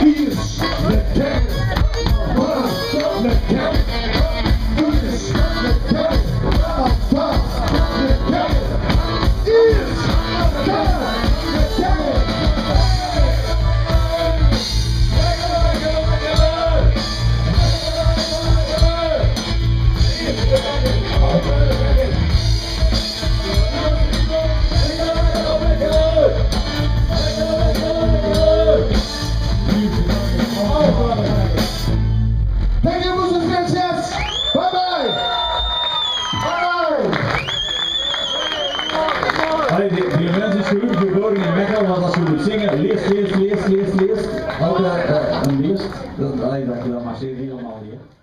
He's the dead, mother, the dead, peace. De die, die mensen schuren verdorie in Mechelen, want als je moet zingen, leest, leest, leest, leest, leest, altijd uh, eh, een leest, dan, allee, dat je dat maar helemaal niet.